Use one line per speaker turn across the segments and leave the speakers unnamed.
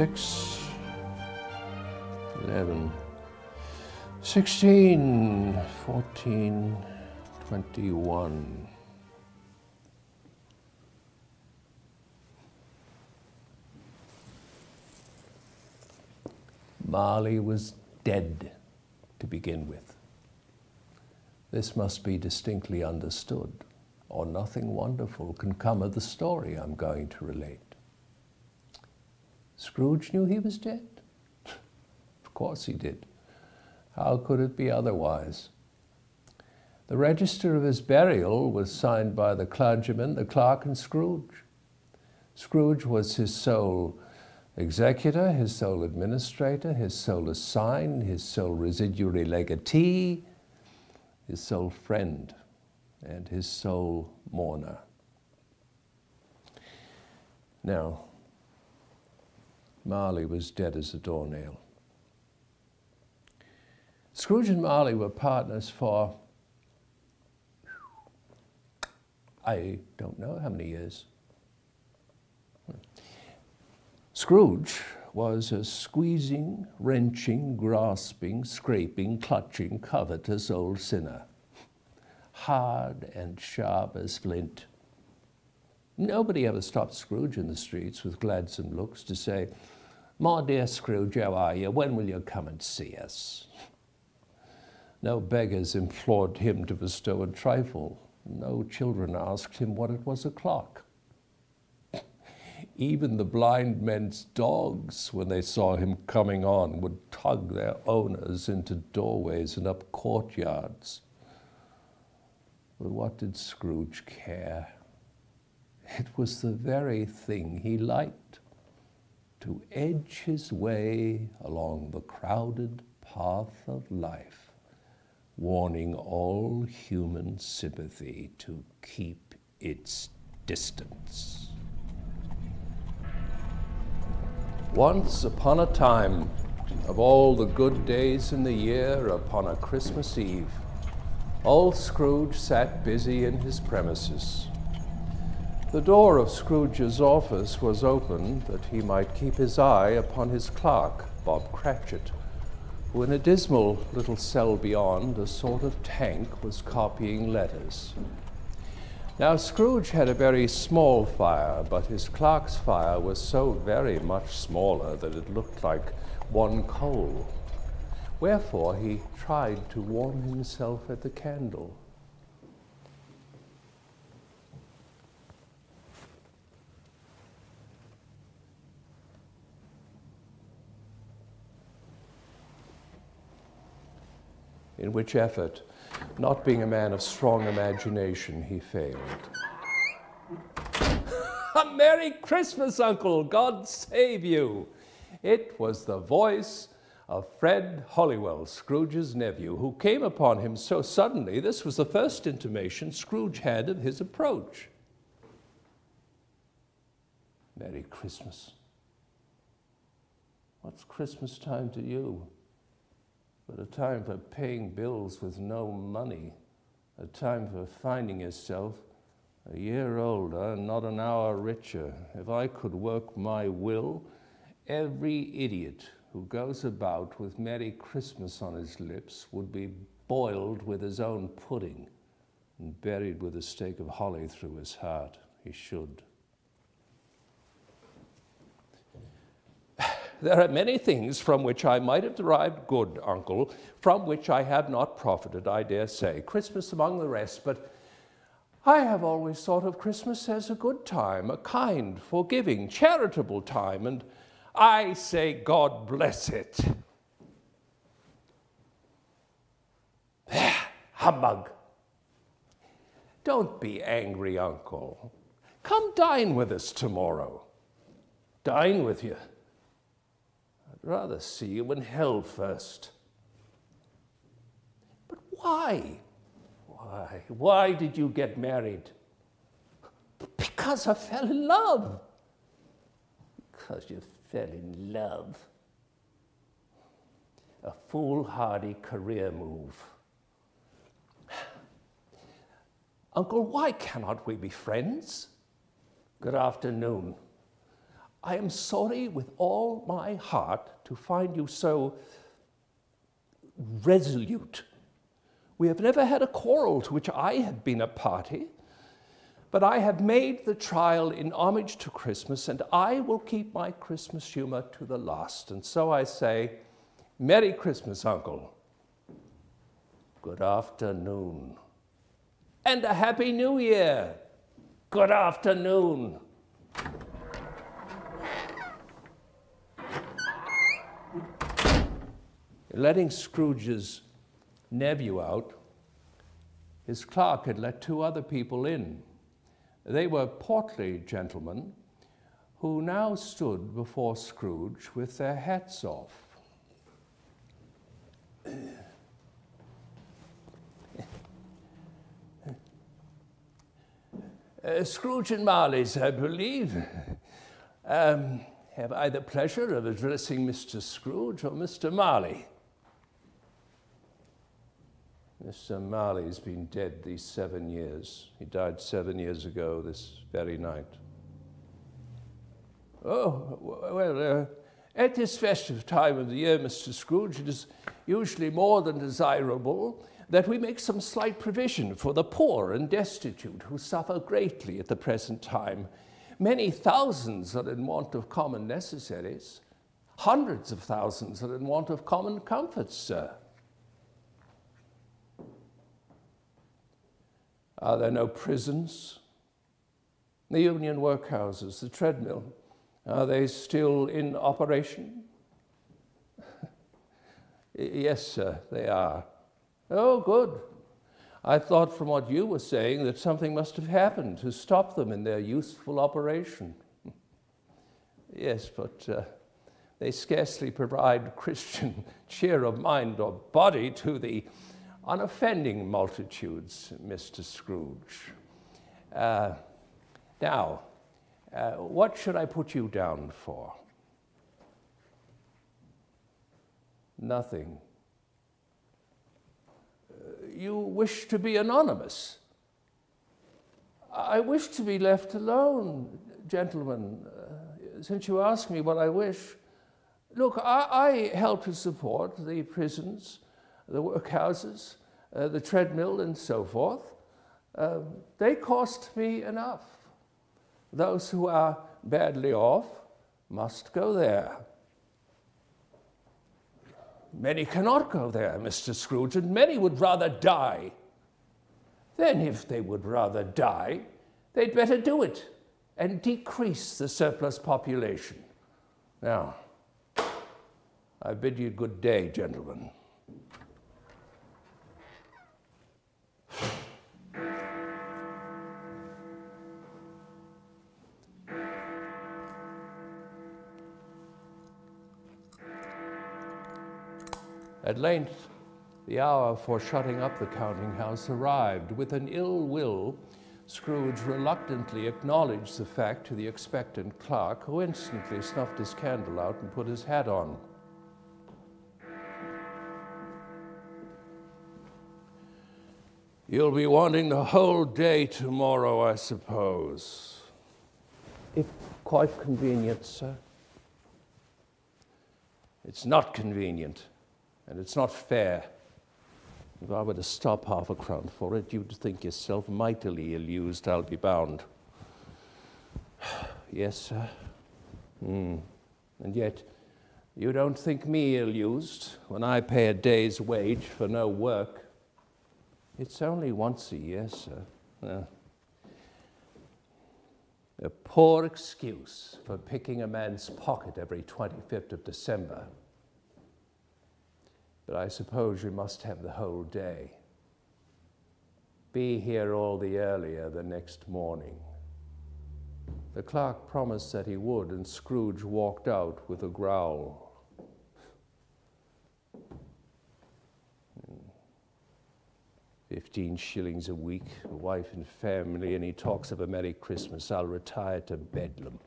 6, 11, 16, 14, 21. Marley was dead to begin with. This must be distinctly understood, or nothing wonderful can come of the story I'm going to relate. Scrooge knew he was dead. of course he did. How could it be otherwise? The register of his burial was signed by the clergyman, the clerk, and Scrooge. Scrooge was his sole executor, his sole administrator, his sole assign, his sole residuary legatee, his sole friend, and his sole mourner. Now, Marley was dead as a doornail. Scrooge and Marley were partners for, I don't know how many years. Scrooge was a squeezing, wrenching, grasping, scraping, clutching, covetous old sinner, hard and sharp as flint. Nobody ever stopped Scrooge in the streets with gladsome looks to say, My dear Scrooge, how are you? When will you come and see us? No beggars implored him to bestow a trifle. No children asked him what it was o'clock. Even the blind men's dogs, when they saw him coming on, would tug their owners into doorways and up courtyards. But what did Scrooge care? It was the very thing he liked to edge his way along the crowded path of life, warning all human sympathy to keep its distance. Once upon a time, of all the good days in the year, upon a Christmas Eve, old Scrooge sat busy in his premises. The door of Scrooge's office was open that he might keep his eye upon his clerk, Bob Cratchit, who in a dismal little cell beyond, a sort of tank, was copying letters. Now, Scrooge had a very small fire, but his clerk's fire was so very much smaller that it looked like one coal. Wherefore he tried to warm himself at the candle. In which effort not being a man of strong imagination, he failed. a Merry Christmas, Uncle! God save you! It was the voice of Fred Hollywell, Scrooge's nephew, who came upon him so suddenly this was the first intimation Scrooge had of his approach. Merry Christmas. What's Christmas time to you? But a time for paying bills with no money, a time for finding yourself a year older and not an hour richer. If I could work my will, every idiot who goes about with Merry Christmas on his lips would be boiled with his own pudding and buried with a stake of holly through his heart. He should. There are many things from which I might have derived good, uncle, from which I have not profited, I dare say, Christmas among the rest, but I have always thought of Christmas as a good time, a kind, forgiving, charitable time, and I say God bless it. Humbug. Don't be angry, uncle. Come dine with us tomorrow. Dine with you rather see you in hell first. But why? Why? Why did you get married? Because I fell in love. Because you fell in love. A foolhardy career move. Uncle, why cannot we be friends? Good afternoon. I am sorry with all my heart to find you so resolute. We have never had a quarrel to which I have been a party, but I have made the trial in homage to Christmas, and I will keep my Christmas humor to the last. And so I say, Merry Christmas, Uncle. Good afternoon. And a Happy New Year. Good afternoon. Letting Scrooge's nephew out, his clerk had let two other people in. They were portly gentlemen who now stood before Scrooge with their hats off. Uh, Scrooge and Marley's, I believe. Um, have either pleasure of addressing Mr. Scrooge or Mr. Marley? Mr. Marley's been dead these seven years. He died seven years ago this very night. Oh, well, uh, at this festive time of the year, Mr. Scrooge, it is usually more than desirable that we make some slight provision for the poor and destitute who suffer greatly at the present time. Many thousands are in want of common necessaries. Hundreds of thousands are in want of common comforts, sir. Are there no prisons? The union workhouses, the treadmill, are they still in operation? yes, sir, they are. Oh, good. I thought from what you were saying that something must have happened to stop them in their useful operation. yes, but uh, they scarcely provide Christian cheer of mind or body to the unoffending multitudes, Mr. Scrooge. Uh, now, uh, what should I put you down for? Nothing. Uh, you wish to be anonymous. I wish to be left alone, gentlemen, uh, since you ask me what I wish. Look, I, I help to support the prisons the workhouses, uh, the treadmill, and so forth, uh, they cost me enough. Those who are badly off must go there. Many cannot go there, Mr. Scrooge, and many would rather die. Then, if they would rather die, they'd better do it and decrease the surplus population. Now, I bid you good day, gentlemen. At length, the hour for shutting up the counting house arrived. With an ill will, Scrooge reluctantly acknowledged the fact to the expectant clerk, who instantly snuffed his candle out and put his hat on. You'll be wanting the whole day tomorrow, I suppose. If quite convenient, sir. It's not convenient and it's not fair. If I were to stop half a crown for it, you'd think yourself mightily ill used, I'll be bound. yes, sir. Mm. And yet, you don't think me ill used when I pay a day's wage for no work. It's only once a year, sir. Uh, a poor excuse for picking a man's pocket every 25th of December but I suppose you must have the whole day. Be here all the earlier the next morning. The clerk promised that he would, and Scrooge walked out with a growl. Hmm. Fifteen shillings a week, a wife and family, and he talks of a Merry Christmas. I'll retire to Bedlam.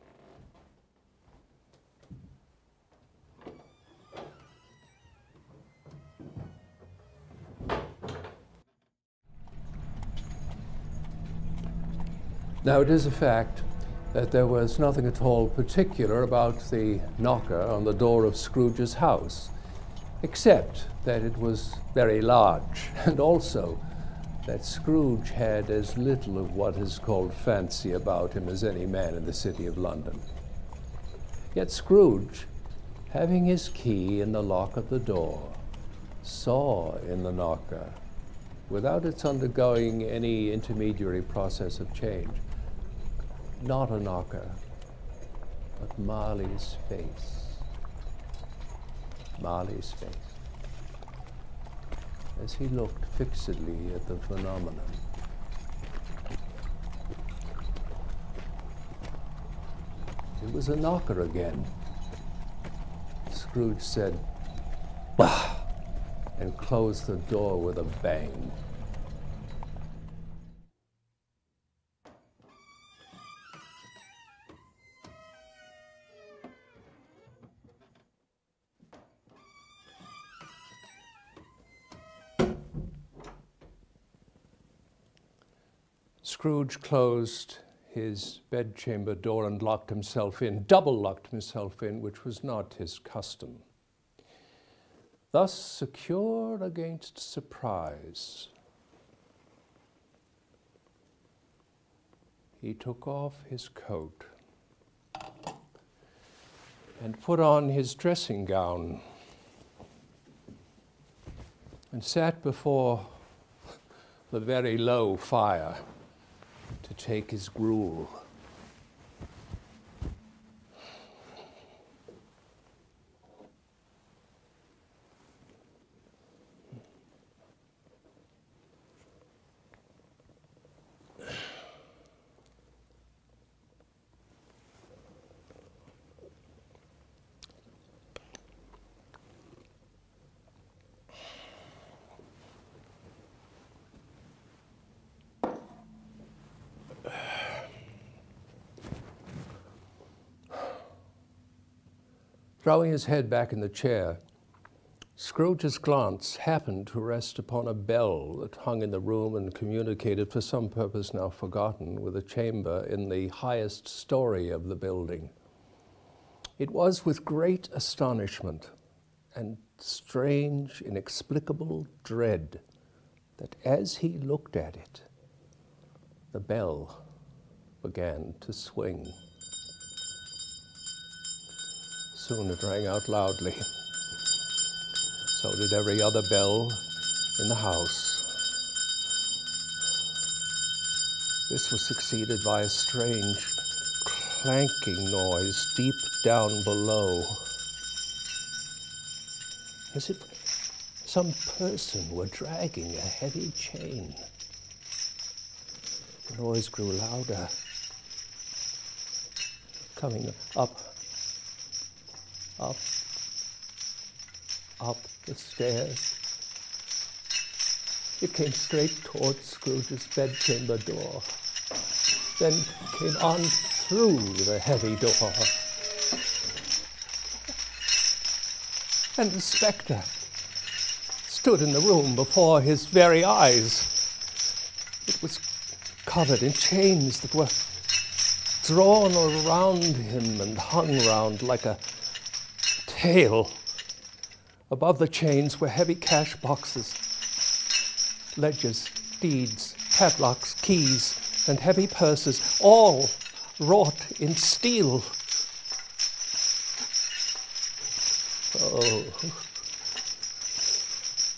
Now, it is a fact that there was nothing at all particular about the knocker on the door of Scrooge's house, except that it was very large, and also that Scrooge had as little of what is called fancy about him as any man in the city of London. Yet Scrooge, having his key in the lock of the door, saw in the knocker, without its undergoing any intermediary process of change, not a knocker, but Marley's face. Marley's face. As he looked fixedly at the phenomenon. It was a knocker again. Scrooge said, Bah! and closed the door with a bang. Scrooge closed his bedchamber door and locked himself in, double locked himself in, which was not his custom. Thus secure against surprise, he took off his coat and put on his dressing gown and sat before the very low fire to take his gruel. Throwing his head back in the chair, Scrooge's glance happened to rest upon a bell that hung in the room and communicated, for some purpose now forgotten, with a chamber in the highest story of the building. It was with great astonishment and strange, inexplicable dread that as he looked at it, the bell began to swing. Soon it rang out loudly. So did every other bell in the house. This was succeeded by a strange clanking noise deep down below, as if some person were dragging a heavy chain. The noise grew louder, coming up up, up the stairs. It came straight towards Scrooge's bedchamber door, then came on through the heavy door. And the spectre stood in the room before his very eyes. It was covered in chains that were drawn around him and hung round like a tail. Above the chains were heavy cash boxes, ledgers, deeds, padlocks, keys, and heavy purses, all wrought in steel. Oh,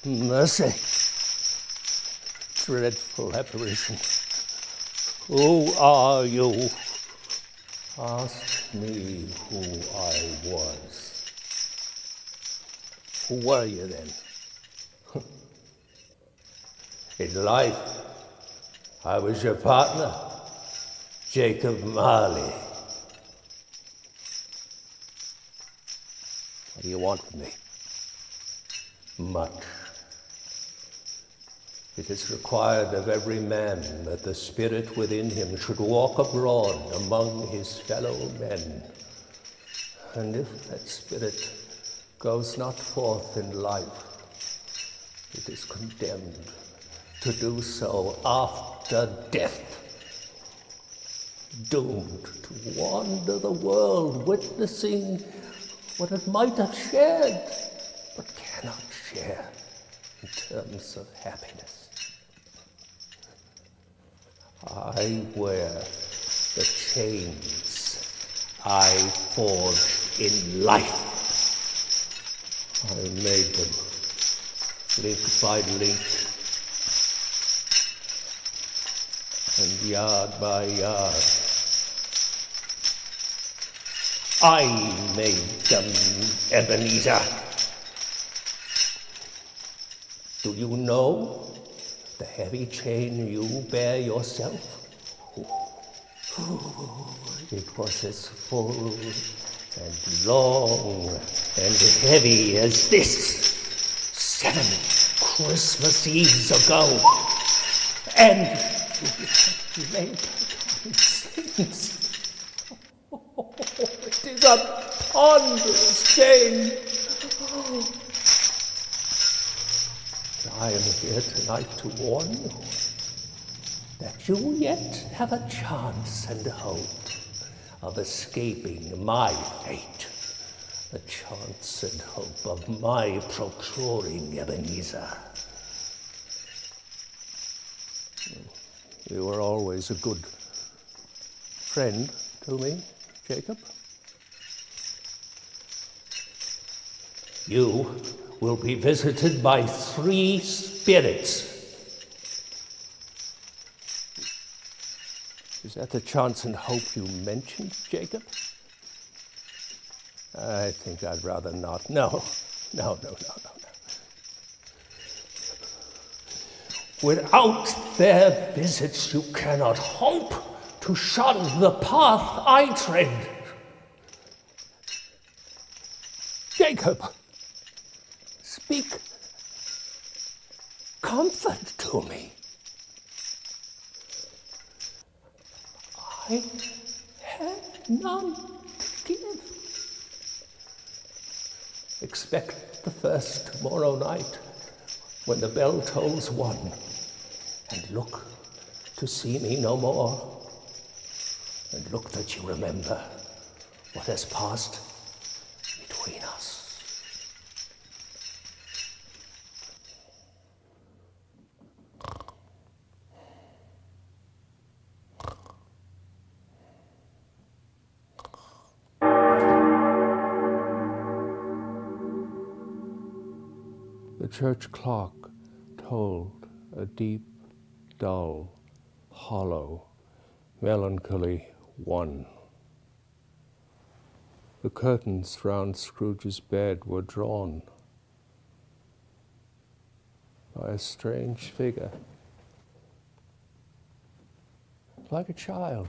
mercy! Dreadful apparition. Who are you? Ask me who I was. Who were you then? In life, I was your partner, Jacob Marley. What do you want from me? Much. It is required of every man that the spirit within him should walk abroad among his fellow men. And if that spirit goes not forth in life, it is condemned to do so after death. doomed to wander the world witnessing what it might have shared but cannot share in terms of happiness. I wear the chains I forged in life. I made them link by link and yard by yard. I made them, Ebenezer. Do you know the heavy chain you bear yourself? It was as full and long and heavy as this seven Christmas Eves ago. And made sins. Oh, it is a ponderous chain. I am here tonight to warn you that you yet have a chance and a hope of escaping my fate. the chance and hope of my procuring Ebenezer. You were always a good friend to me, Jacob. You will be visited by three spirits. Is that the chance and hope you mentioned, Jacob? I think I'd rather not. No, no, no, no, no, no. Without their visits, you cannot hope to shun the path I tread. Jacob, speak comfort to me. I have none to give. Expect the first tomorrow night when the bell tolls one, and look to see me no more. And look that you remember what has passed church clock tolled a deep, dull, hollow, melancholy one. The curtains round Scrooge's bed were drawn by a strange figure, like a child,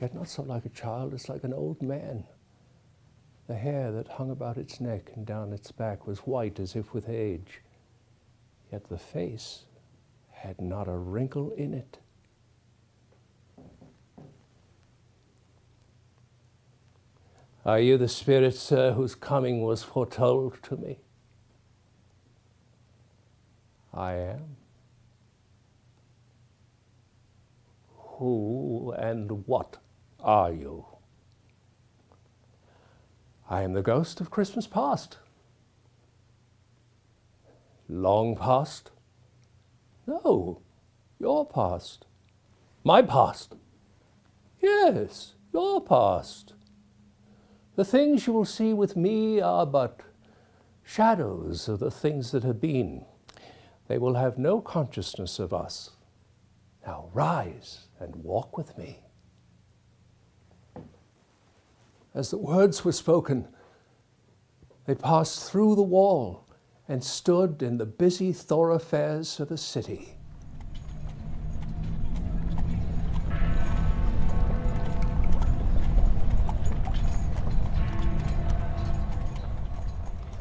yet not so like a child as like an old man. The hair that hung about its neck and down its back was white as if with age, yet the face had not a wrinkle in it. Are you the spirit, sir, whose coming was foretold to me? I am. Who and what are you? I am the ghost of Christmas past. Long past? No, your past. My past? Yes, your past. The things you will see with me are but shadows of the things that have been. They will have no consciousness of us. Now rise and walk with me. As the words were spoken, they passed through the wall and stood in the busy thoroughfares of a city.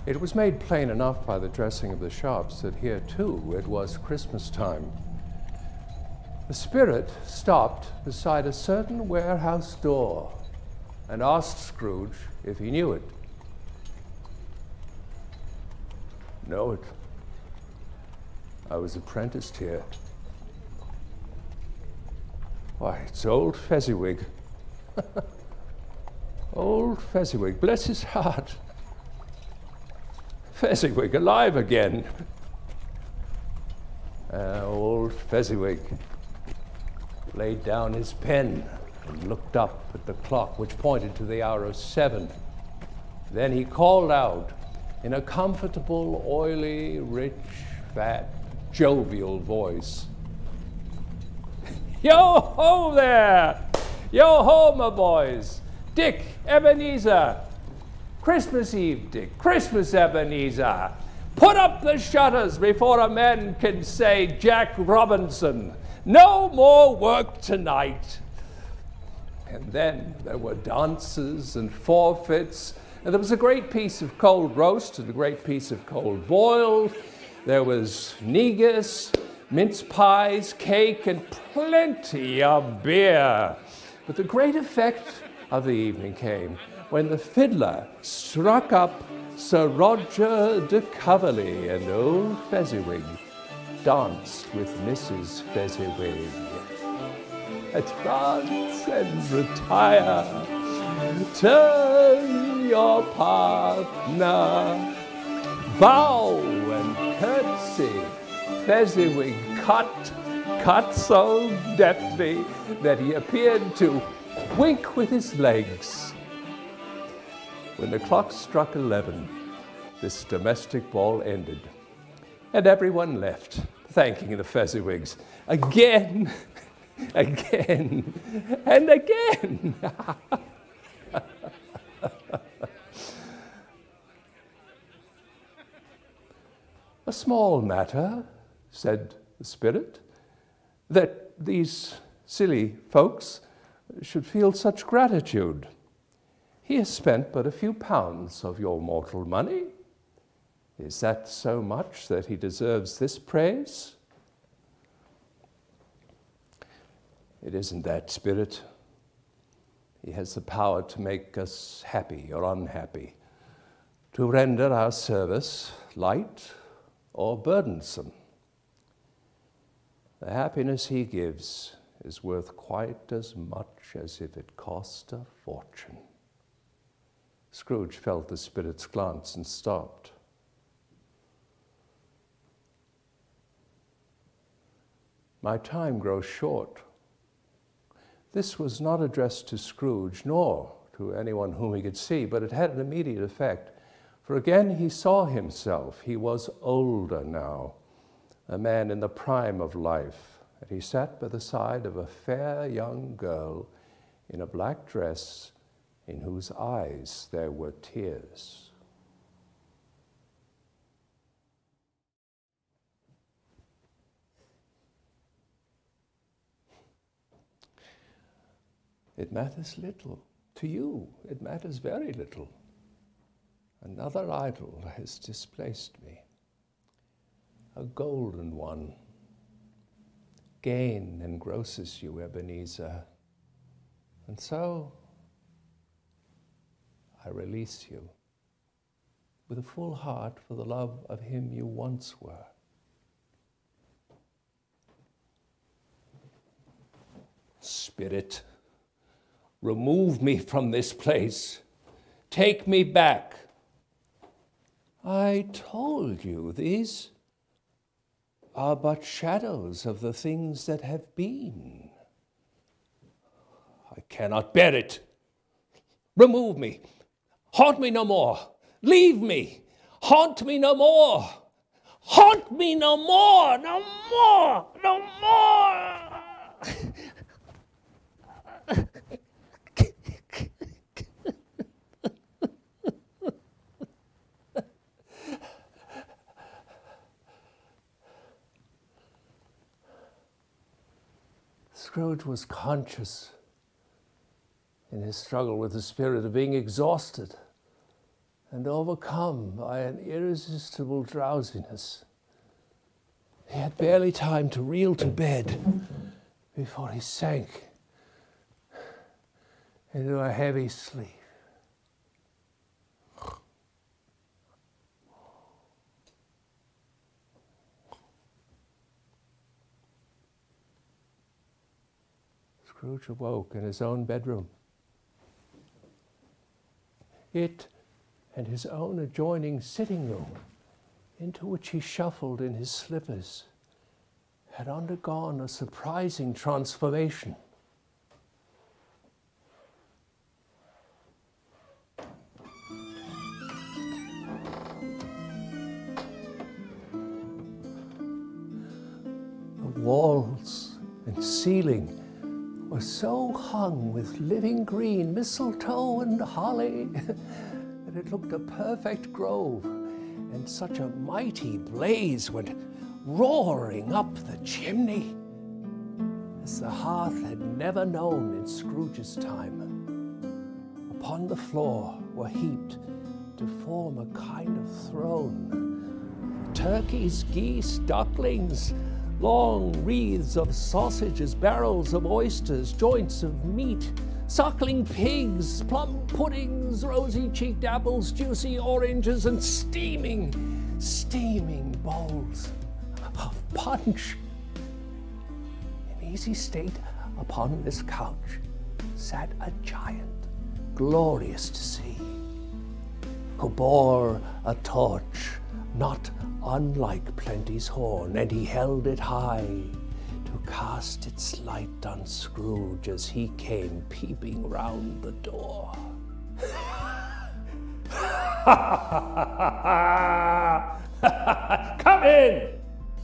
It was made plain enough by the dressing of the shops that here too it was Christmas time. The spirit stopped beside a certain warehouse door and asked Scrooge if he knew it. Know it. I was apprenticed here. Why, it's old Fezziwig. old Fezziwig, bless his heart. Fezziwig alive again. Uh, old Fezziwig laid down his pen and looked up at the clock, which pointed to the hour of seven. Then he called out in a comfortable, oily, rich, fat, jovial voice Yo ho there! Yo ho, my boys! Dick, Ebenezer! Christmas Eve, Dick, Christmas Ebenezer! Put up the shutters before a man can say Jack Robinson. No more work tonight. And then there were dances and forfeits, and there was a great piece of cold roast and a great piece of cold boiled. There was negus, mince pies, cake, and plenty of beer. But the great effect of the evening came when the fiddler struck up Sir Roger de Coverley and old Fezziwig danced with Mrs. Fezziwig. Advance and retire, turn your partner, bow and curtsy. Fezziwig cut, cut so deftly that he appeared to wink with his legs. When the clock struck 11, this domestic ball ended, and everyone left, thanking the Fezziwigs again, again, and again. A small matter, said the Spirit, that these silly folks should feel such gratitude. He has spent but a few pounds of your mortal money. Is that so much that he deserves this praise? It isn't that, Spirit. He has the power to make us happy or unhappy, to render our service light or burdensome. The happiness he gives is worth quite as much as if it cost a fortune. Scrooge felt the spirit's glance and stopped. My time grows short. This was not addressed to Scrooge, nor to anyone whom he could see, but it had an immediate effect. For again he saw himself. He was older now, a man in the prime of life, and he sat by the side of a fair young girl in a black dress in whose eyes there were tears. It matters little. To you, it matters very little. Another idol has displaced me, a golden one. Gain engrosses you, Ebenezer. And so I release you with a full heart for the love of him you once were. Spirit, remove me from this place. Take me back. I told you these are but shadows of the things that have been. I cannot bear it. Remove me. Haunt me no more. Leave me. Haunt me no more. Haunt me no more. No more. No more. Scrooge was conscious in his struggle with the spirit of being exhausted and overcome by an irresistible drowsiness. He had barely time to reel to bed before he sank into a heavy sleep. Scrooge awoke in his own bedroom. It and his own adjoining sitting room, into which he shuffled in his slippers, had undergone a surprising transformation. The walls and ceiling were so hung with living green mistletoe and holly that it looked a perfect grove, and such a mighty blaze went roaring up the chimney as the hearth had never known in Scrooge's time. Upon the floor were heaped to form a kind of throne turkeys, geese, ducklings, long wreaths of sausages, barrels of oysters, joints of meat, suckling pigs, plum puddings, rosy cheeked apples, juicy oranges, and steaming, steaming bowls of punch. In easy state upon this couch sat a giant, glorious to see, who bore a torch not unlike Plenty's horn, and he held it high to cast its light on Scrooge as he came peeping round the door. Come in!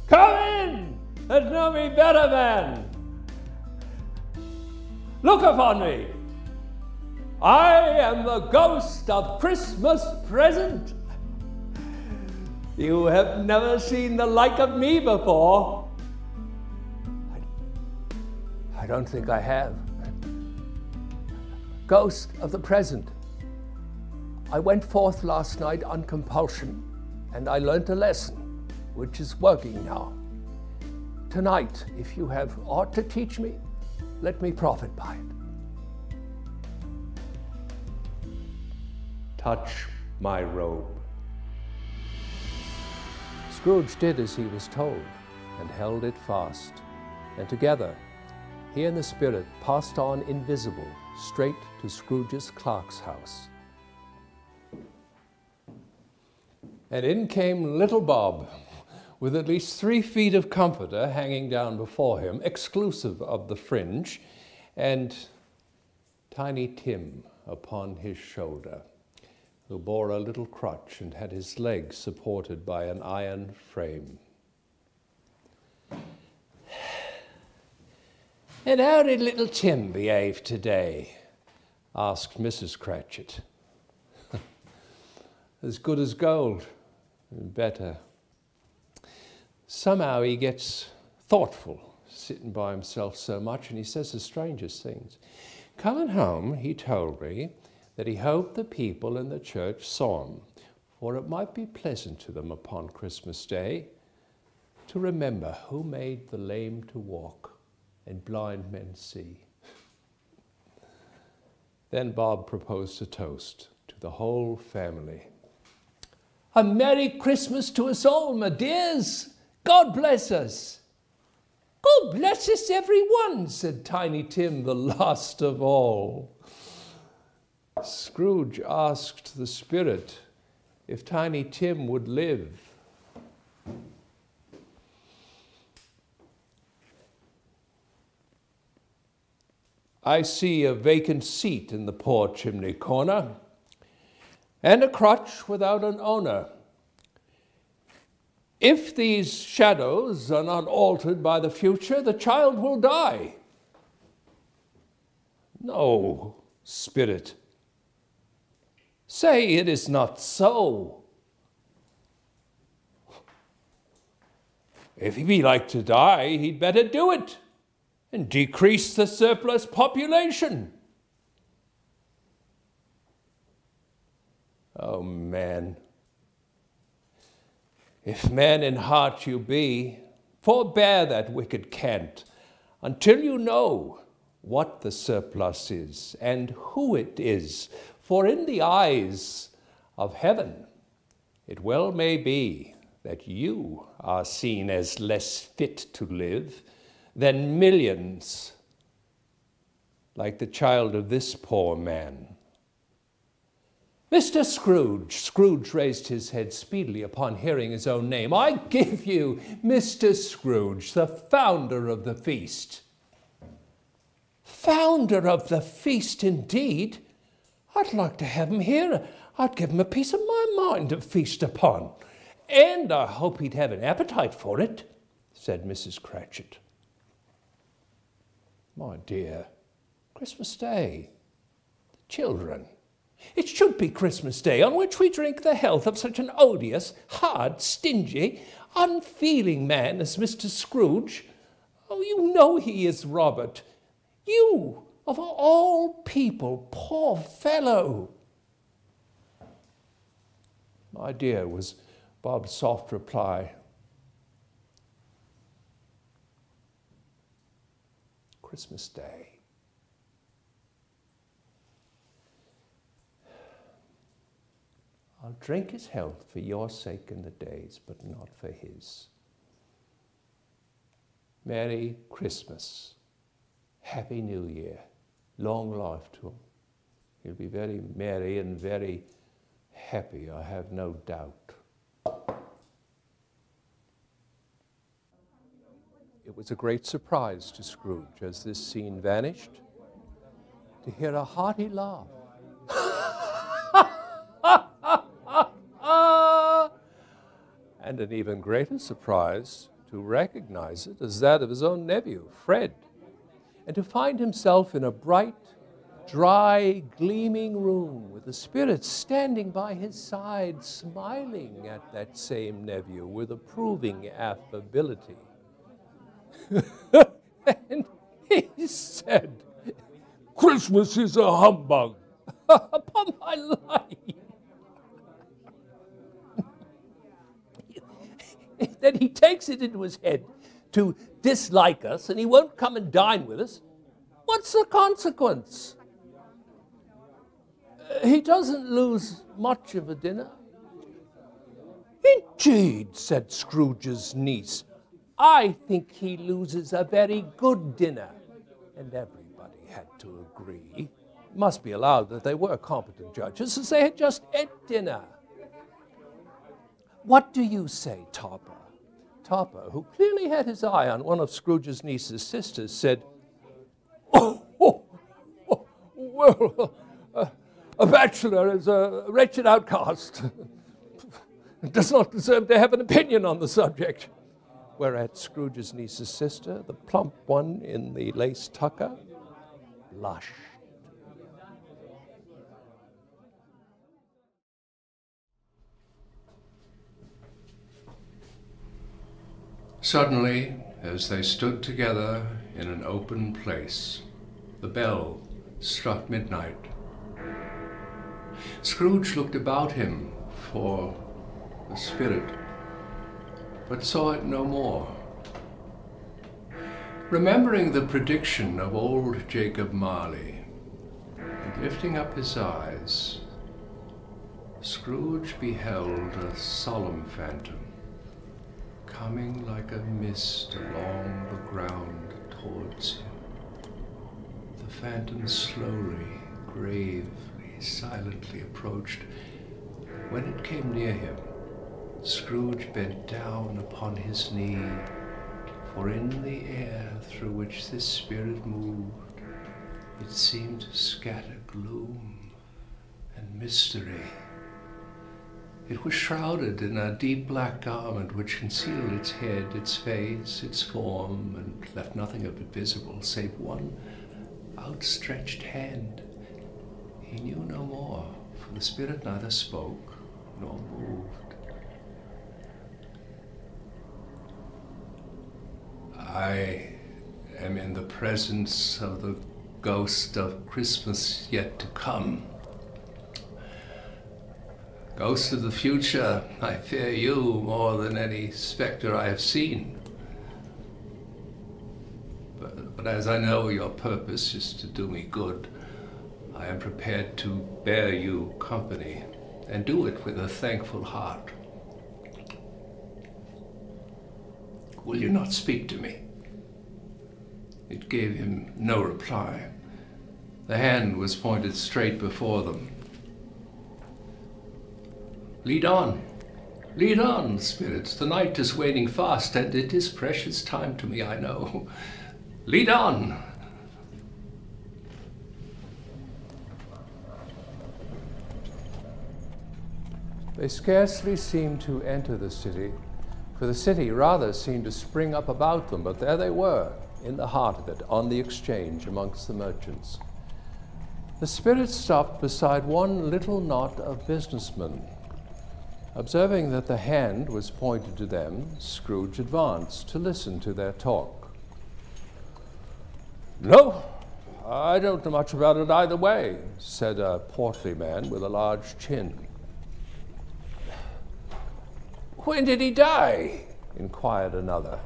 Come in! And know me better, man! Look upon me! I am the ghost of Christmas present you have never seen the like of me before. I, I don't think I have. Ghost of the present. I went forth last night on compulsion, and I learnt a lesson, which is working now. Tonight, if you have aught to teach me, let me profit by it. Touch my robe. Scrooge did as he was told and held it fast. And together, he and the spirit passed on invisible straight to Scrooge's clerk's house. And in came little Bob, with at least three feet of comforter hanging down before him, exclusive of the fringe, and Tiny Tim upon his shoulder who bore a little crutch and had his legs supported by an iron frame. And how did little Tim behave today? asked Mrs. Cratchit. as good as gold, better. Somehow he gets thoughtful, sitting by himself so much, and he says the strangest things. Coming home, he told me that he hoped the people in the church saw him, for it might be pleasant to them upon Christmas Day to remember who made the lame to walk and blind men see. then Bob proposed a toast to the whole family. A Merry Christmas to us all, my dears. God bless us. God bless us, everyone, said Tiny Tim, the last of all. Scrooge asked the spirit if Tiny Tim would live. I see a vacant seat in the poor chimney corner, and a crutch without an owner. If these shadows are not altered by the future, the child will die. No, spirit, Say it is not so. If he be like to die, he'd better do it and decrease the surplus population. Oh, man. If man in heart you be, forbear that wicked cant until you know what the surplus is and who it is for in the eyes of heaven, it well may be that you are seen as less fit to live than millions like the child of this poor man. Mr. Scrooge. Scrooge raised his head speedily upon hearing his own name. I give you Mr. Scrooge, the founder of the feast. Founder of the feast, indeed. I'd like to have him here. I'd give him a piece of my mind to feast upon. And I hope he'd have an appetite for it, said Mrs. Cratchit. My dear, Christmas Day, the children. It should be Christmas Day, on which we drink the health of such an odious, hard, stingy, unfeeling man as Mr. Scrooge. Oh, you know he is, Robert. You, of all people, poor fellow. My dear, was Bob's soft reply. Christmas Day. I'll drink his health for your sake in the days, but not for his. Merry Christmas. Happy New Year. Long life to him. He'll be very merry and very happy, I have no doubt. It was a great surprise to Scrooge as this scene vanished to hear a hearty laugh and an even greater surprise to recognize it as that of his own nephew, Fred, and to find himself in a bright, dry, gleaming room with the spirit standing by his side, smiling at that same nephew with approving affability. and he said, Christmas is a humbug. Upon my life. then he takes it into his head to dislike us and he won't come and dine with us. What's the consequence? Uh, he doesn't lose much of a dinner. Indeed, said Scrooge's niece, I think he loses a very good dinner. And everybody had to agree. It must be allowed that they were competent judges, as they had just ate dinner. What do you say, Topper? Topper, who clearly had his eye on one of Scrooge's niece's sisters, said, Oh, oh, oh well, uh, a bachelor is a wretched outcast. does not deserve to have an opinion on the subject. Whereat Scrooge's niece's sister, the plump one in the lace tucker, blushed. Suddenly, as they stood together in an open place, the bell struck midnight. Scrooge looked about him for the spirit, but saw it no more. Remembering the prediction of old Jacob Marley, and lifting up his eyes, Scrooge beheld a solemn phantom coming like a mist along the ground towards him. The phantom slowly, gravely, silently approached. When it came near him, Scrooge bent down upon his knee, for in the air through which this spirit moved, it seemed to scatter gloom and mystery. It was shrouded in a deep black garment which concealed its head, its face, its form, and left nothing of it visible save one outstretched hand. He knew no more, for the spirit neither spoke nor moved. I am in the presence of the ghost of Christmas yet to come. Ghost of the future, I fear you more than any spectre I have seen. But, but as I know your purpose is to do me good, I am prepared to bear you company and do it with a thankful heart. Will you not speak to me? It gave him no reply, The hand was pointed straight before them. Lead on, lead on, spirits. The night is waning fast, and it is precious time to me, I know. Lead on. They scarcely seemed to enter the city, for the city rather seemed to spring up about them, but there they were, in the heart of it, on the exchange amongst the merchants. The spirit stopped beside one little knot of businessmen. Observing that the hand was pointed to them, Scrooge advanced to listen to their talk. No, I don't know much about it either way, said a portly man with a large chin. When did he die? inquired another.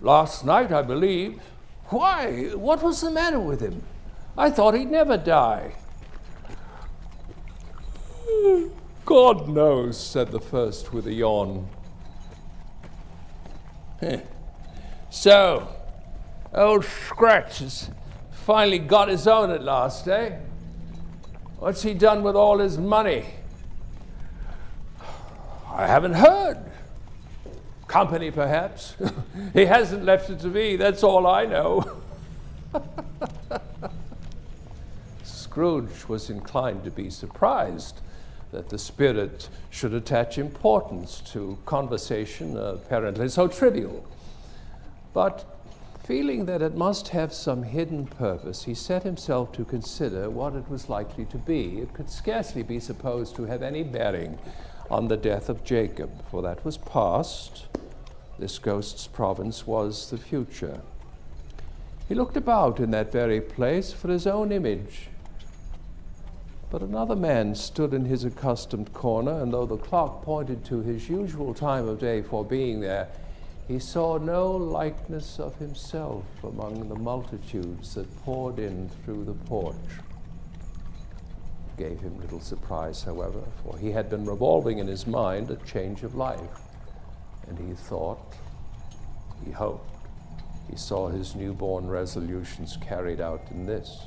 Last night, I believe, why? What was the matter with him? I thought he'd never die. God knows, said the first with a yawn. so, old Scratch has finally got his own at last, eh? What's he done with all his money? I haven't heard company, perhaps. he hasn't left it to me, that's all I know. Scrooge was inclined to be surprised that the spirit should attach importance to conversation apparently so trivial. But feeling that it must have some hidden purpose, he set himself to consider what it was likely to be. It could scarcely be supposed to have any bearing on the death of Jacob, for that was past. This ghost's province was the future. He looked about in that very place for his own image. But another man stood in his accustomed corner, and though the clock pointed to his usual time of day for being there, he saw no likeness of himself among the multitudes that poured in through the porch It gave him little surprise, however, for he had been revolving in his mind a change of life. And he thought, he hoped, he saw his newborn resolutions carried out in this.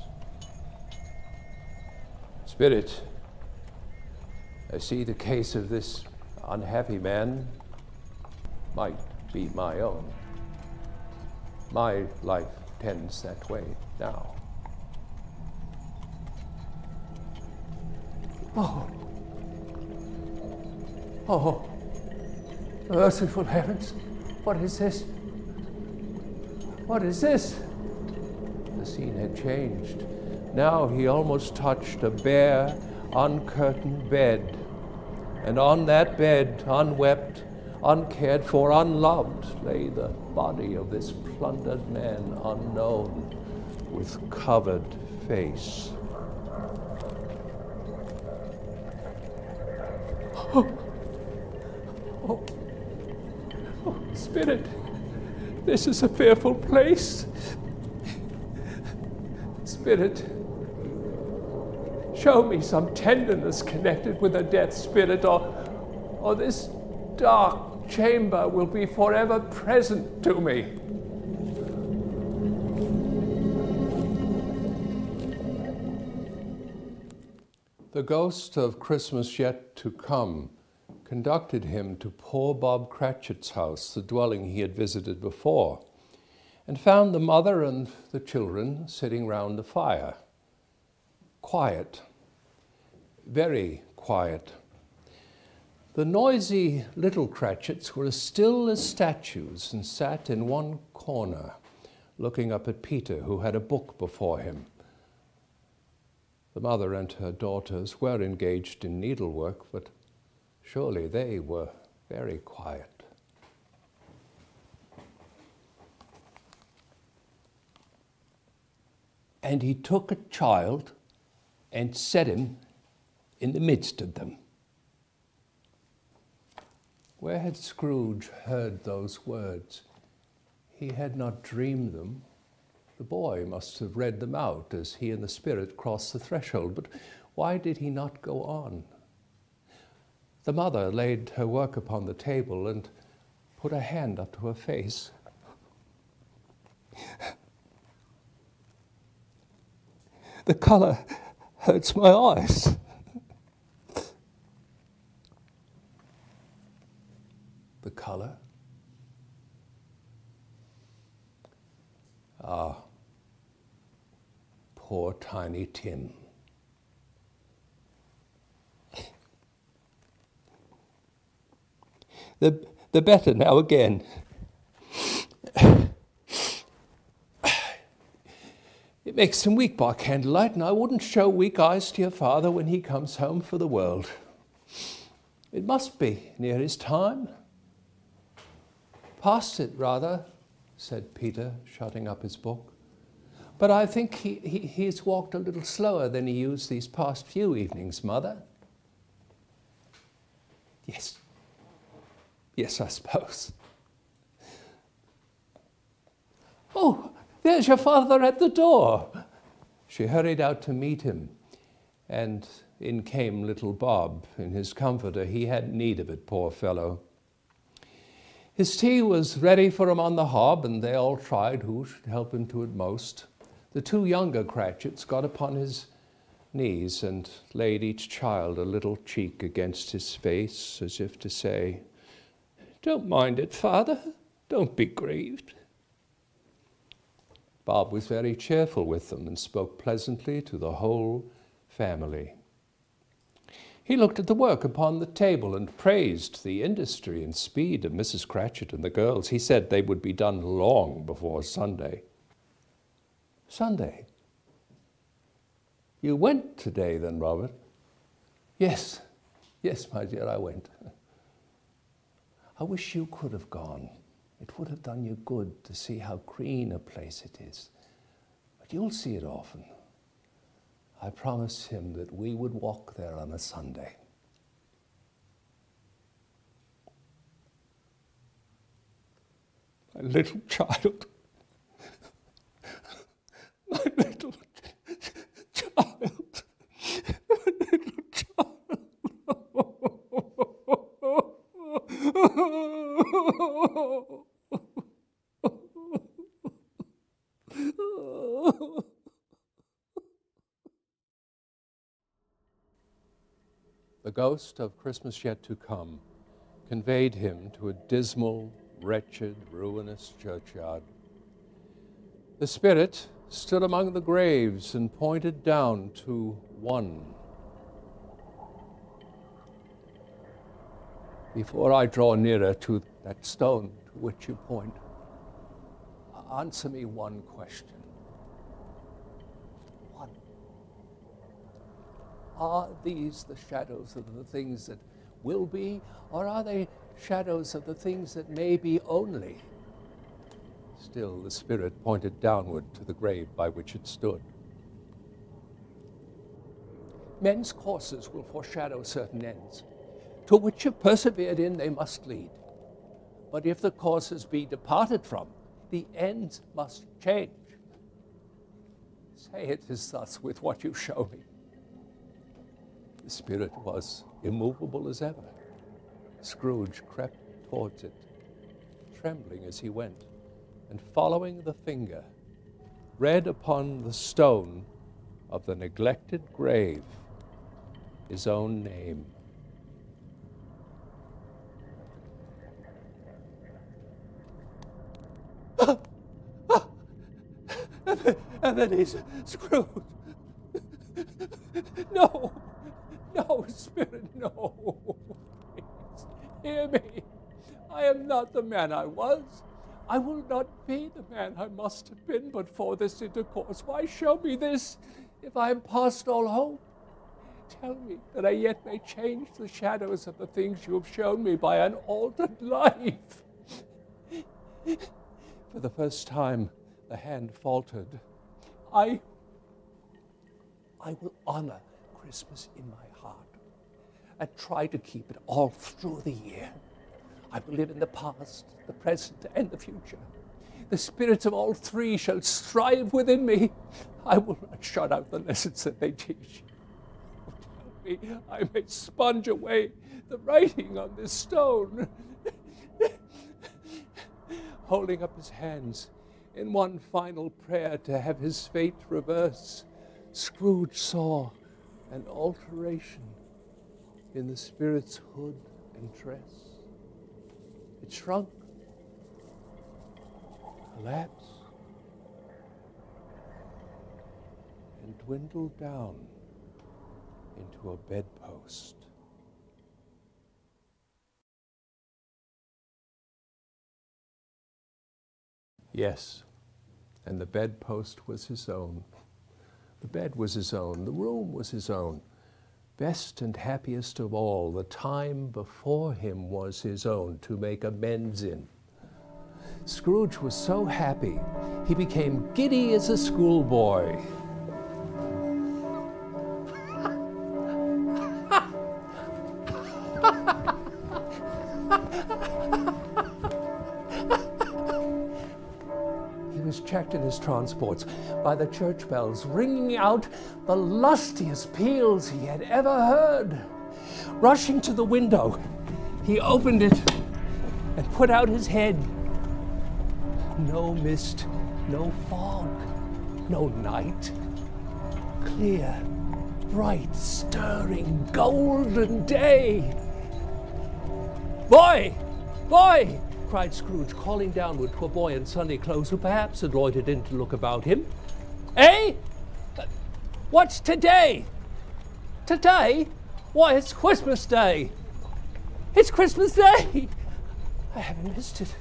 Spirit, I see the case of this unhappy man might be my own. My life tends that way now. Oh. Oh. Merciful heavens. What is this? What is this? The scene had changed. Now he almost touched a bare, uncurtained bed. And on that bed, unwept, uncared for, unloved, lay the body of this plundered man unknown, with covered face. Oh. Oh. oh, Spirit, this is a fearful place. Spirit, show me some tenderness connected with a death, Spirit, or, or this dark chamber will be forever present to me. The ghost of Christmas yet to come conducted him to poor Bob Cratchit's house, the dwelling he had visited before, and found the mother and the children sitting round the fire. Quiet, very quiet. The noisy little Cratchits were as still as statues and sat in one corner, looking up at Peter, who had a book before him. The mother and her daughters were engaged in needlework, but surely they were very quiet. And he took a child and set him in the midst of them. Where had Scrooge heard those words? He had not dreamed them the boy must have read them out as he and the Spirit crossed the threshold, but why did he not go on? The mother laid her work upon the table and put a hand up to her face.
the colour hurts my eyes.
The colour? Ah, poor tiny Tim.
The, the better now again.
It makes him weak by candlelight, and I wouldn't show weak eyes to your father when he comes home for the world. It must be near his time. Past it, rather, said Peter, shutting up his book. But I think he, he, he's walked a little slower than he used these past few evenings, Mother. Yes. Yes, I suppose. Oh, there's your father at the door. She hurried out to meet him, and in came little Bob in his comforter. He had need of it, poor fellow. His tea was ready for him on the hob, and they all tried who should help him to it most. The two younger Cratchits got upon his knees and laid each child a little cheek against his face, as if to say, Don't mind it, father. Don't be grieved. Bob was very cheerful with them and spoke pleasantly to the whole family. He looked at the work upon the table and praised the industry and speed of Mrs. Cratchit and the girls. He said they would be done long before Sunday. Sunday? You went today then, Robert? Yes, yes, my dear, I went. I wish you could have gone. It would have done you good to see how green a place it is. But you'll see it often. I promised him that we would walk there on a Sunday. My little child. My little child. My little child. the ghost of Christmas yet to come conveyed him to a dismal, wretched, ruinous churchyard. The spirit stood among the graves and pointed down to one. Before I draw nearer to that stone to which you point, answer me one question. One. Are these the shadows of the things that will be, or are they shadows of the things that may be only? Still, the spirit pointed downward to the grave by which it stood. Men's courses will foreshadow certain ends, to which if persevered in they must lead. But if the courses be departed from, the ends must change. Say it is thus with what you show me. The spirit was immovable as ever. Scrooge crept towards it, trembling as he went, and following the finger, read upon the stone of the neglected grave his own name. he's screwed. No, no, Spirit, no. Please, hear me. I am not the man I was. I will not be the man I must have been but for this intercourse. Why show me this if I am past all hope? Tell me that I yet may change the shadows of the things you have shown me by an altered life. For the first time, the hand faltered. I, I will honor Christmas in my and try to keep it all through the year. I will live in the past, the present, and the future. The spirits of all three shall strive within me. I will not shut out the lessons that they teach. Oh, tell me I may sponge away the writing on this stone. Holding up his hands, in one final prayer to have his fate reverse. Scrooge saw an alteration in the spirit's hood and dress. It shrunk, collapsed, and dwindled down into a bedpost. Yes, and the bedpost was his own. The bed was his own. The room was his own. Best and happiest of all, the time before him was his own to make amends in. Scrooge was so happy, he became giddy as a schoolboy. Transports by the church bells ringing out the lustiest peals he had ever heard. Rushing to the window, he opened it and put out his head. No mist, no fog, no night. Clear, bright, stirring, golden day. Boy! Boy! Cried Scrooge, calling downward to a boy in Sunday clothes who perhaps had loitered in to look about him. Eh? What's today? Today? Why, it's Christmas Day. It's Christmas Day. I haven't missed it.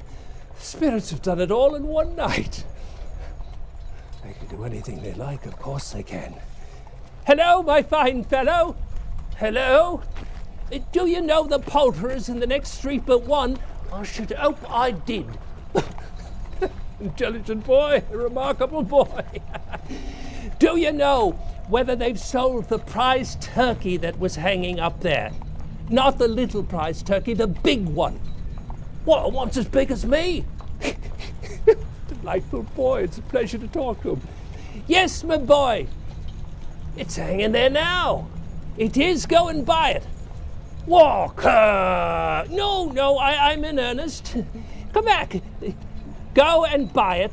The spirits have done it all in one night. They can do anything they like, of course they can. Hello, my fine fellow. Hello. Do you know the poulterers in the next street but one I should hope I did. Intelligent boy, remarkable boy. Do you know whether they've sold the prize turkey that was hanging up there? Not the little prize turkey, the big one. What, once as big as me? Delightful boy, it's a pleasure to talk to him. Yes, my boy. It's hanging there now. It is, go and buy it. Walker! No, no, I, I'm in earnest. Come back. Go and buy it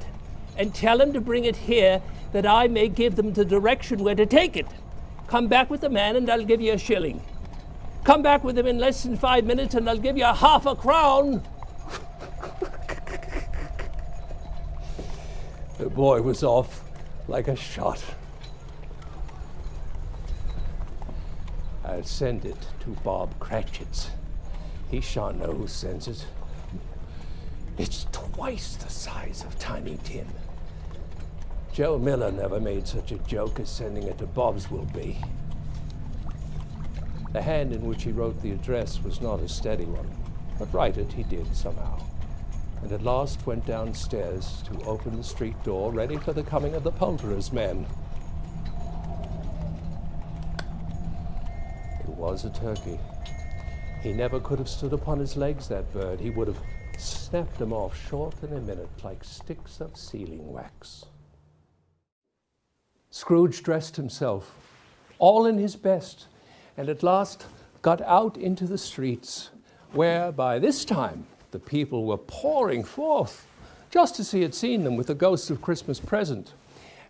and tell him to bring it here that I may give them the direction where to take it. Come back with the man and I'll give you a shilling. Come back with him in less than five minutes and I'll give you a half a crown. the boy was off like a shot. I'll send it to Bob Cratchit's. He shan't know who sends it. It's twice the size of Tiny Tim. Joe Miller never made such a joke as sending it to Bob's will be. The hand in which he wrote the address was not a steady one, but write it he did somehow, and at last went downstairs to open the street door, ready for the coming of the poulterer's men. Was a turkey. He never could have stood upon his legs, that bird. He would have snapped them off short in a minute like sticks of sealing wax. Scrooge dressed himself, all in his best, and at last got out into the streets, where by this time the people were pouring forth, just as he had seen them with the ghost of Christmas present.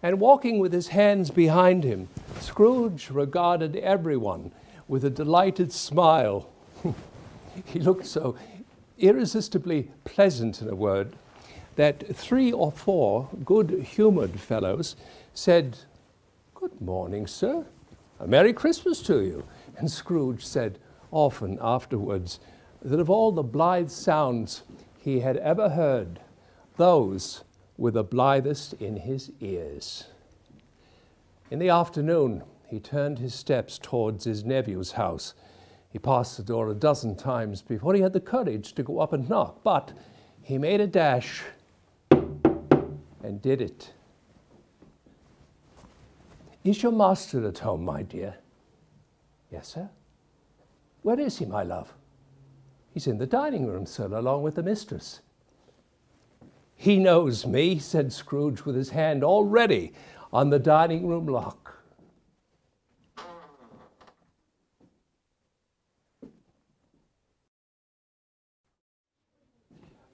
And walking with his hands behind him, Scrooge regarded everyone with a delighted smile. he looked so irresistibly pleasant, in a word, that three or four good humored fellows said, Good morning, sir. A Merry Christmas to you. And Scrooge said often afterwards that of all the blithe sounds he had ever heard, those were the blithest in his ears. In the afternoon, he turned his steps towards his nephew's house. He passed the door a dozen times before he had the courage to go up and knock, but he made a dash and did it. Is your master at home, my dear? Yes, sir. Where is he, my love? He's in the dining room, sir, along with the mistress. He knows me, said Scrooge with his hand already on the dining room lock.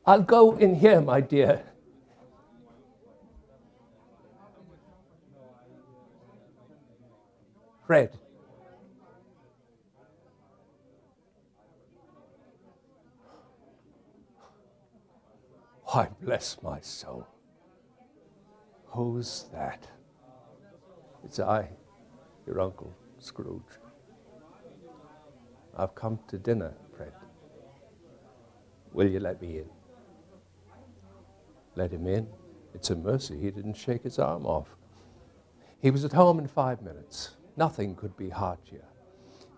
I'll go in here, my dear. Fred. Why, bless my soul. Who's that? It's I, your uncle, Scrooge. I've come to dinner, Fred. Will you let me in? Let him in? It's a mercy he didn't shake his arm off. He was at home in five minutes. Nothing could be heartier.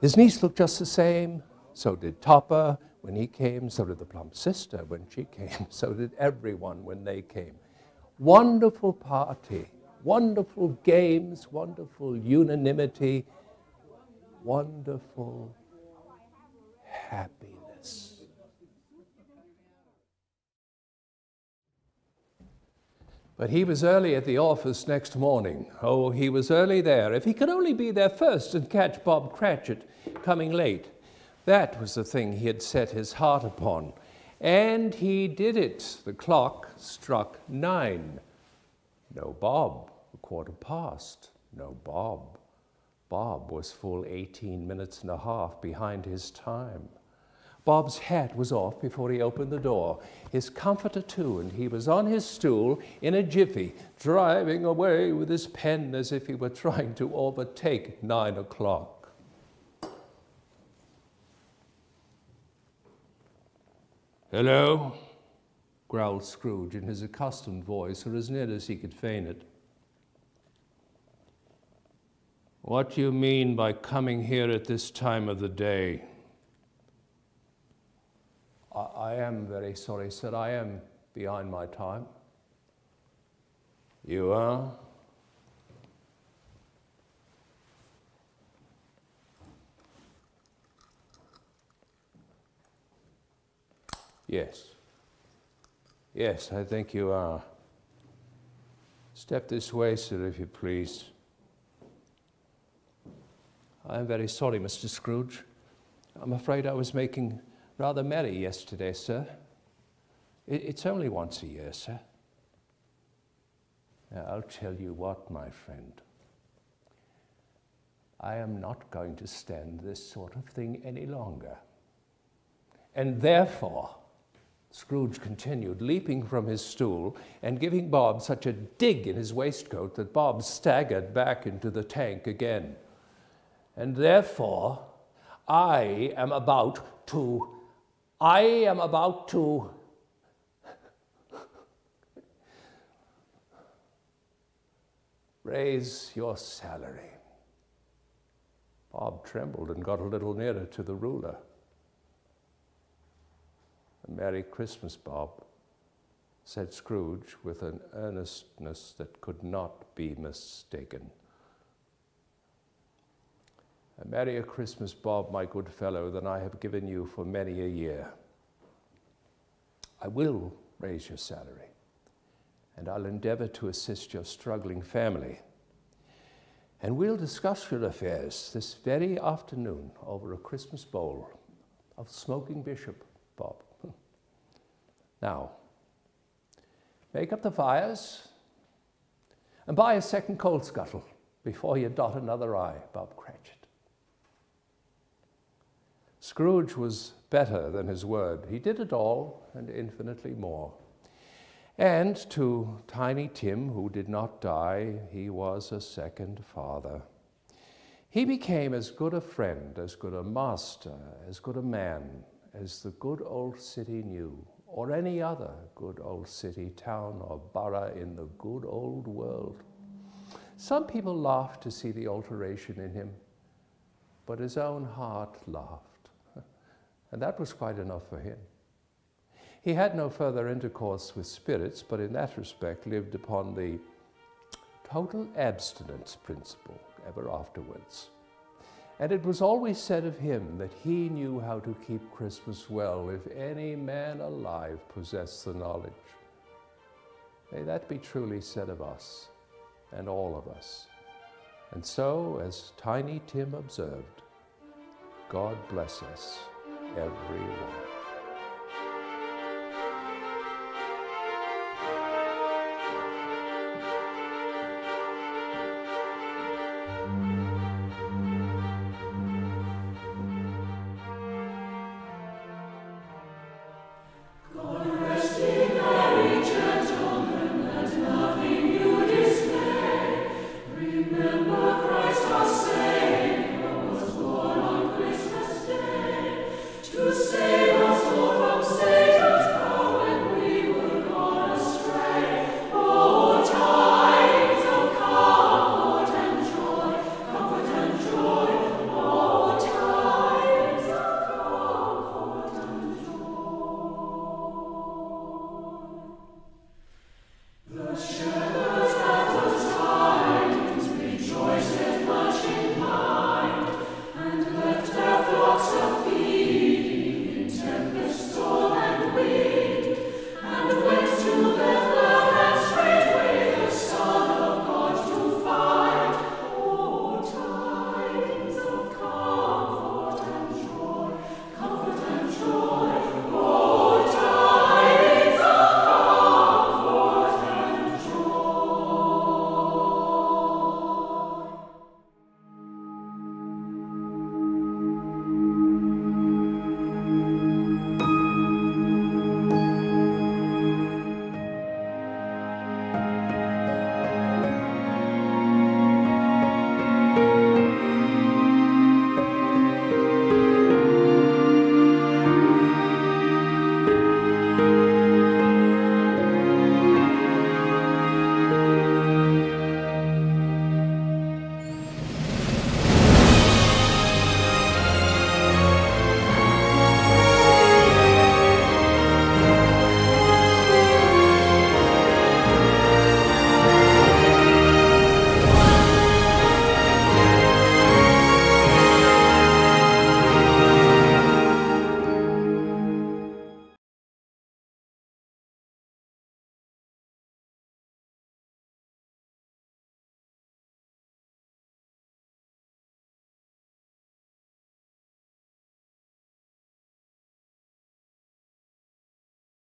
His niece looked just the same. So did Topper when he came. So did the plump sister when she came. So did everyone when they came. Wonderful party. Wonderful games. Wonderful unanimity. Wonderful happiness. But he was early at the office next morning. Oh, he was early there. If he could only be there first and catch Bob Cratchit coming late. That was the thing he had set his heart upon. And he did it. The clock struck nine. No Bob. A quarter past. No Bob. Bob was full 18 minutes and a half behind his time. Bob's hat was off before he opened the door, his comforter too, and he was on his stool in a jiffy, driving away with his pen as if he were trying to overtake nine o'clock. Hello, growled Scrooge in his accustomed voice, or as near as he could feign it. What do you mean by coming here at this time of the day? I, I am very sorry, sir. I am behind my time. You are? Yes. Yes, I think you are. Step this way, sir, if you please. I am very sorry, Mr. Scrooge. I'm afraid I was making rather merry yesterday, sir. It's only once a year, sir. Now, I'll tell you what, my friend. I am not going to stand this sort of thing any longer. And therefore, Scrooge continued, leaping from his stool and giving Bob such a dig in his waistcoat that Bob staggered back into the tank again. And therefore, I am about to I am about to raise your salary. Bob trembled and got a little nearer to the ruler. Merry Christmas, Bob, said Scrooge with an earnestness that could not be mistaken. A merrier Christmas, Bob, my good fellow, than I have given you for many a year. I will raise your salary, and I'll endeavor to assist your struggling family. And we'll discuss your affairs this very afternoon over a Christmas bowl of smoking bishop, Bob. now, make up the fires and buy a second coal scuttle before you dot another I, Bob Cratchit. Scrooge was better than his word. He did it all and infinitely more. And to Tiny Tim, who did not die, he was a second father. He became as good a friend, as good a master, as good a man as the good old city knew, or any other good old city, town, or borough in the good old world. Some people laughed to see the alteration in him, but his own heart laughed. And that was quite enough for him. He had no further intercourse with spirits, but in that respect lived upon the total abstinence principle ever afterwards. And it was always said of him that he knew how to keep Christmas well if any man alive possessed the knowledge. May that be truly said of us and all of us. And so, as Tiny Tim observed, God bless us everyone.